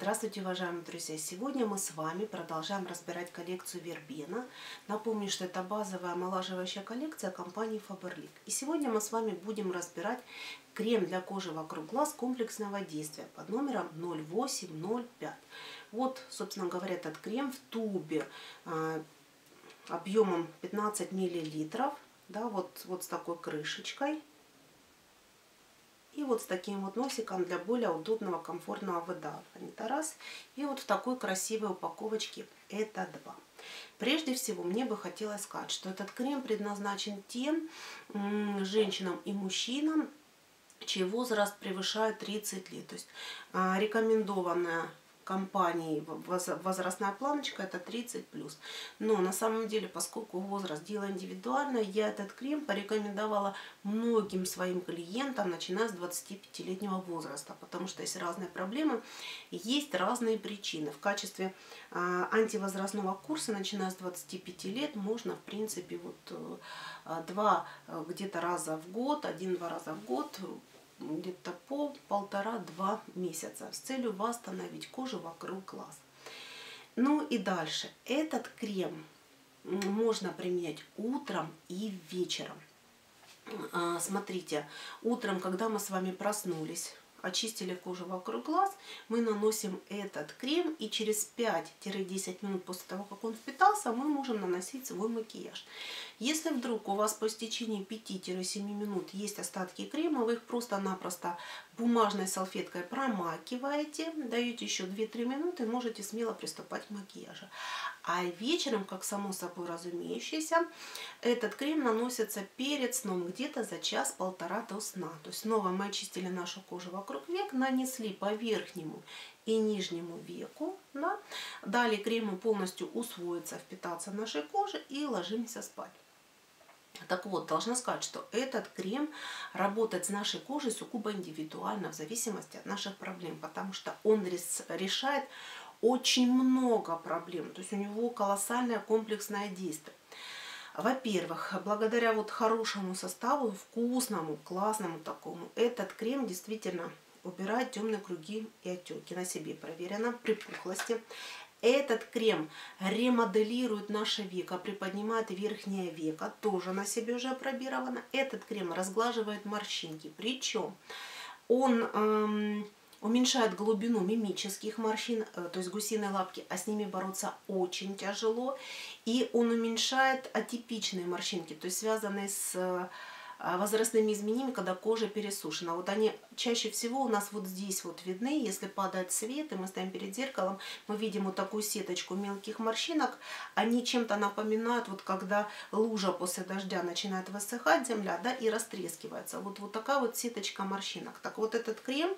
Здравствуйте, уважаемые друзья! Сегодня мы с вами продолжаем разбирать коллекцию Вербена. Напомню, что это базовая омолаживающая коллекция компании Faberlic. И сегодня мы с вами будем разбирать крем для кожи вокруг глаз комплексного действия под номером 0805. Вот, собственно говоря, этот крем в тубе э, объемом 15 миллилитров, да, вот, вот с такой крышечкой. И вот с таким вот носиком для более удобного, комфортного выдавливания. Это раз. И вот в такой красивой упаковочке это два. Прежде всего, мне бы хотелось сказать, что этот крем предназначен тем женщинам и мужчинам, чей возраст превышает 30 лет. То есть а, рекомендованная компании возрастная планочка это 30 плюс. Но на самом деле, поскольку возраст дело индивидуальное, я этот крем порекомендовала многим своим клиентам, начиная с 25-летнего возраста, потому что есть разные проблемы, есть разные причины. В качестве а, антивозрастного курса, начиная с 25 лет, можно, в принципе, вот э, два э, где-то раза в год, один-два раза в год где-то по полтора-два месяца с целью восстановить кожу вокруг глаз. Ну и дальше. Этот крем можно применять утром и вечером. А, смотрите, утром, когда мы с вами проснулись, очистили кожу вокруг глаз, мы наносим этот крем и через 5-10 минут после того, как он впитался, мы можем наносить свой макияж. Если вдруг у вас по истечении 5-7 минут есть остатки крема, вы их просто-напросто бумажной салфеткой промакиваете, даете еще 2-3 минуты, можете смело приступать к макияжу. А вечером, как само собой разумеющееся, этот крем наносится перед сном где-то за час-полтора до сна. То есть снова мы очистили нашу кожу вокруг век, нанесли по верхнему и нижнему веку. Да? Дали крему полностью усвоиться, впитаться в нашей коже и ложимся спать. Так вот, должна сказать, что этот крем работает с нашей кожей сугубо индивидуально, в зависимости от наших проблем, потому что он решает очень много проблем. То есть у него колоссальное комплексное действие. Во-первых, благодаря вот хорошему составу, вкусному, классному такому, этот крем действительно убирает темные круги и отеки. На себе проверено, припухлости. Этот крем ремоделирует наше веко, приподнимает верхнее веко, тоже на себе уже опробировано. Этот крем разглаживает морщинки, причем он эм, уменьшает глубину мимических морщин, э, то есть гусиной лапки, а с ними бороться очень тяжело. И он уменьшает атипичные морщинки, то есть связанные с э, возрастными изменениями, когда кожа пересушена. Вот они чаще всего у нас вот здесь вот видны, если падает свет, и мы стоим перед зеркалом, мы видим вот такую сеточку мелких морщинок. Они чем-то напоминают, вот когда лужа после дождя начинает высыхать, земля, да, и растрескивается. Вот, вот такая вот сеточка морщинок. Так вот этот крем,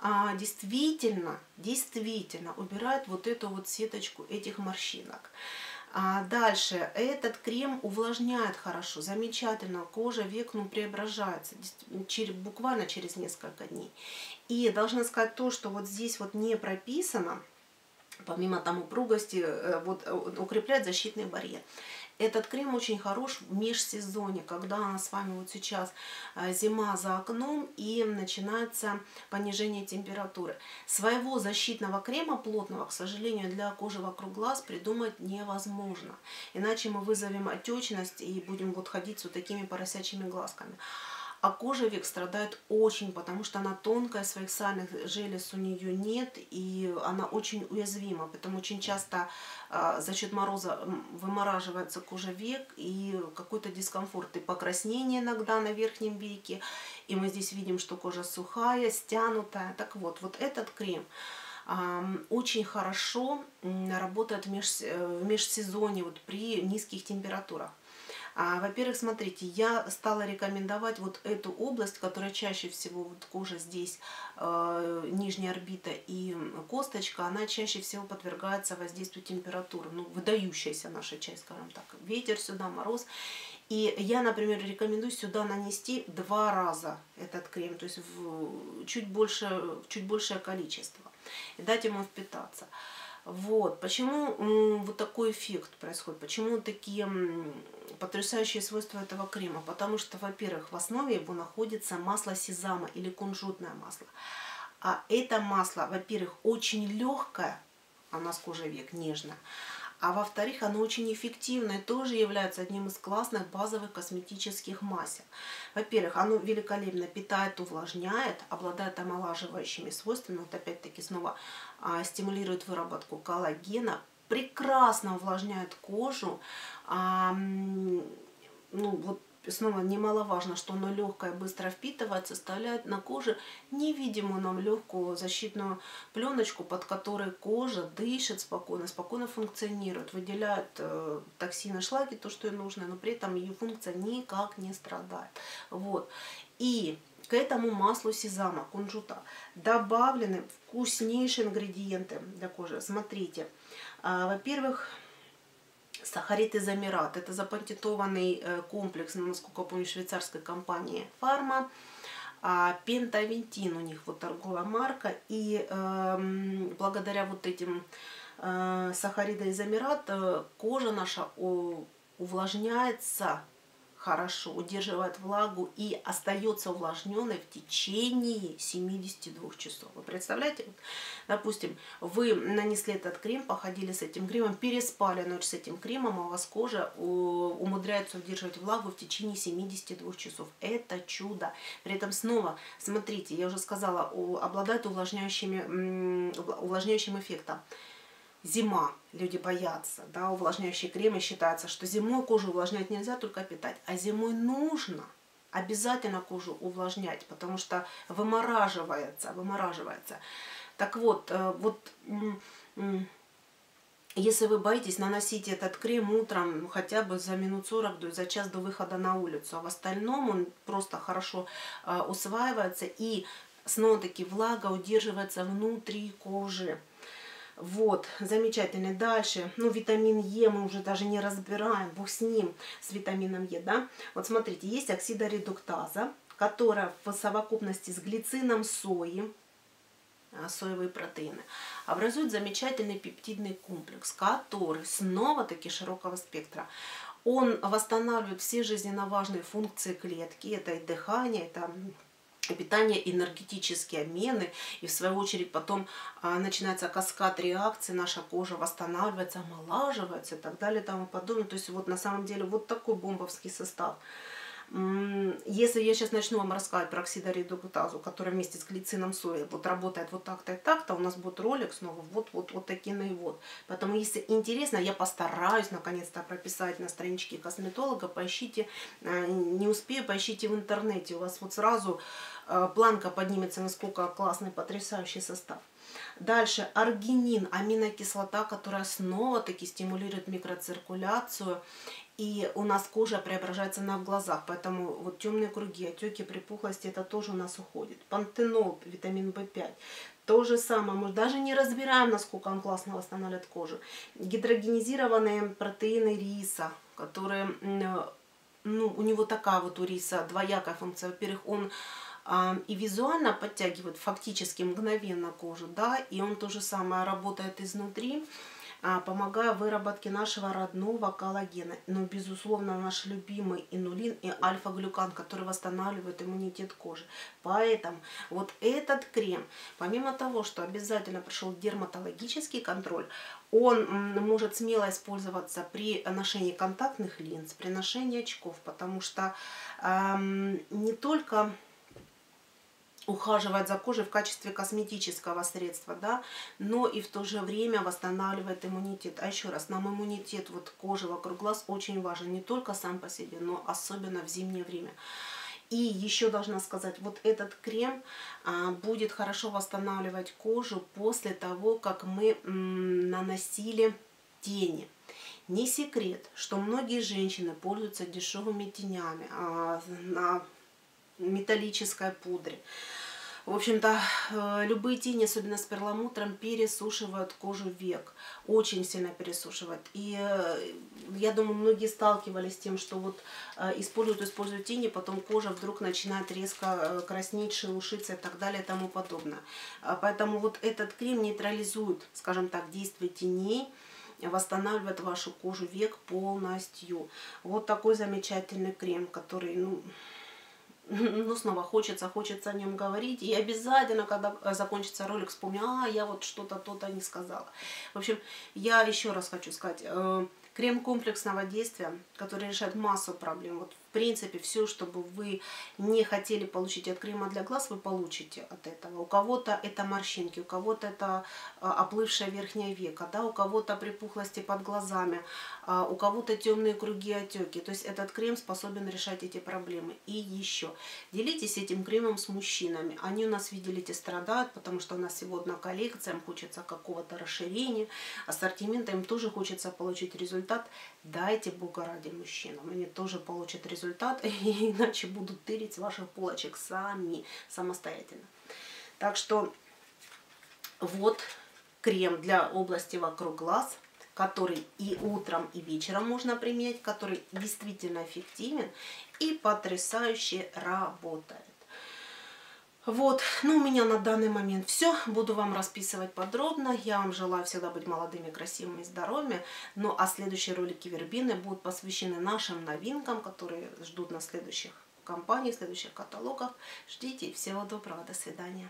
а, действительно, действительно убирает вот эту вот сеточку этих морщинок. А дальше, этот крем увлажняет хорошо, замечательно, кожа век ну, преображается через, буквально через несколько дней. И должна сказать то, что вот здесь вот не прописано, помимо там упругости, э, вот, э, укрепляет защитный барьер. Этот крем очень хорош в межсезонье, когда с вами вот сейчас э, зима за окном и начинается понижение температуры. Своего защитного крема плотного, к сожалению, для кожи вокруг глаз придумать невозможно. Иначе мы вызовем отечность и будем вот ходить с вот такими поросячьими глазками. А кожа век страдает очень, потому что она тонкая, своих сальных желез у нее нет, и она очень уязвима. Поэтому очень часто э, за счет мороза вымораживается кожа век, и какой-то дискомфорт, и покраснение иногда на верхнем веке. И мы здесь видим, что кожа сухая, стянутая. Так вот, вот этот крем очень хорошо работает в, меж, э, межсезонье вот при низких температурах. А, Во-первых, смотрите, я стала рекомендовать вот эту область, которая чаще всего, вот кожа здесь, э, нижняя орбита и косточка, она чаще всего подвергается воздействию температуры, ну, выдающаяся наша часть, скажем так, ветер сюда, мороз. И я, например, рекомендую сюда нанести два раза этот крем, то есть в чуть, больше, чуть большее количество, и дать ему впитаться. Вот. Почему вот такой эффект происходит? Почему такие потрясающие свойства этого крема? Потому что, во-первых, в основе его находится масло сезама или кунжутное масло. А это масло, во-первых, очень легкое, а у нас век нежная, а во-вторых, оно очень эффективное, тоже является одним из классных базовых косметических масел. Во-первых, оно великолепно питает, увлажняет, обладает омолаживающими свойствами. Вот опять-таки снова стимулирует выработку коллагена, прекрасно увлажняет кожу. А, ну, вот снова немаловажно, что оно легкое, быстро впитывается, оставляет на коже невидимую нам легкую защитную пленочку, под которой кожа дышит спокойно, спокойно функционирует, выделяет э, токсины, шлаги, то, что ей нужно, но при этом ее функция никак не страдает. Вот. И к этому маслу сезама, кунжута, добавлены вкуснейшие ингредиенты для кожи. Смотрите, а, во-первых, Сахарит изомерат. Это запатентованный э, комплекс, ну, насколько я помню, швейцарской компании Фарма. А Пентавентин у них вот торговая марка. И э, благодаря вот этим э, сахаридоизомерат э, кожа наша увлажняется хорошо, удерживает влагу и остается увлажненной в течение 72 часов. Вы представляете? Допустим, вы нанесли этот крем, походили с этим кремом, переспали ночь с этим кремом, а у вас кожа умудряется удерживать влагу в течение 72 часов. Это чудо. При этом снова, смотрите, я уже сказала, обладает увлажняющими, увлажняющим эффектом зима, люди боятся, да, увлажняющие кремы считается, что зимой кожу увлажнять нельзя, только питать, а зимой нужно обязательно кожу увлажнять, потому что вымораживается, вымораживается. Так вот, э, вот если вы боитесь, наносите этот крем утром хотя бы за минут 40, за час до выхода на улицу. А в остальном он просто хорошо э, усваивается и снова-таки влага удерживается внутри кожи. Вот, замечательно. Дальше, ну, витамин Е мы уже даже не разбираем, бог с ним, с витамином Е, да. Вот смотрите, есть оксидоредуктаза, которая в совокупности с глицином сои, а, соевые протеины, образует замечательный пептидный комплекс, который снова-таки широкого спектра. Он восстанавливает все жизненно важные функции клетки, это и дыхание, это питание, энергетические обмены, и в свою очередь потом а, начинается каскад реакций, наша кожа восстанавливается, омолаживается и так далее и тому подобное. То есть вот на самом деле вот такой бомбовский состав. Если я сейчас начну вам рассказывать про оксидоредуктазу, которая вместе с глицином сои вот работает вот так-то и так-то, у нас будет ролик снова вот-вот вот такие и вот. Поэтому, если интересно, я постараюсь наконец-то прописать на страничке косметолога, поищите, а, не успею, поищите в интернете, у вас вот сразу а, планка поднимется, насколько классный, потрясающий состав. Дальше аргинин, аминокислота, которая снова-таки стимулирует микроциркуляцию и у нас кожа преображается на глазах, поэтому вот темные круги, отеки, припухлости, это тоже у нас уходит. Пантенол, витамин В5, то же самое, мы даже не разбираем, насколько он классно восстанавливает кожу. Гидрогенизированные протеины риса, которые, ну, у него такая вот у риса двоякая функция. Во-первых, он и визуально подтягивает фактически мгновенно кожу, да, и он то же самое работает изнутри. А, помогая выработке нашего родного коллагена. Но, безусловно, наш любимый инулин и альфа-глюкан, который восстанавливает иммунитет кожи. Поэтому вот этот крем, помимо того, что обязательно прошел дерматологический контроль, он может смело использоваться при ношении контактных линз, при ношении очков, потому что эм, не только ухаживать за кожей в качестве косметического средства, да, но и в то же время восстанавливает иммунитет. А еще раз, нам иммунитет вот кожи вокруг глаз очень важен, не только сам по себе, но особенно в зимнее время. И еще должна сказать, вот этот крем а, будет хорошо восстанавливать кожу после того, как мы м, наносили тени. Не секрет, что многие женщины пользуются дешевыми тенями а, на металлической пудре. В общем-то, э, любые тени, особенно с перламутром, пересушивают кожу век. Очень сильно пересушивают. И э, я думаю, многие сталкивались с тем, что вот э, используют, используют тени, потом кожа вдруг начинает резко краснеть, шелушиться и так далее и тому подобное. А поэтому вот этот крем нейтрализует, скажем так, действие теней, восстанавливает вашу кожу век полностью. Вот такой замечательный крем, который, ну, ну, снова хочется, хочется о нем говорить. И обязательно, когда закончится ролик, вспомню, а, я вот что-то, то-то не сказала. В общем, я еще раз хочу сказать, э, крем комплексного действия, который решает массу проблем. Вот принципе, все, чтобы вы не хотели получить от крема для глаз, вы получите от этого. У кого-то это морщинки, у кого-то это а, оплывшая верхняя века, да, у кого-то припухлости под глазами, а, у кого-то темные круги отеки. То есть этот крем способен решать эти проблемы. И еще, делитесь этим кремом с мужчинами. Они у нас, видите, страдают, потому что у нас сегодня коллекция, им хочется какого-то расширения, ассортимента, им тоже хочется получить результат. Дайте Бога ради мужчинам, они тоже получат результат результат, иначе будут тырить ваших полочек сами, самостоятельно. Так что вот крем для области вокруг глаз, который и утром, и вечером можно применять, который действительно эффективен и потрясающе работает. Вот, ну у меня на данный момент все. Буду вам расписывать подробно. Я вам желаю всегда быть молодыми, красивыми, здоровыми. Ну а следующие ролики Вербины будут посвящены нашим новинкам, которые ждут на следующих компаниях, следующих каталогах. Ждите. Всего доброго. До свидания.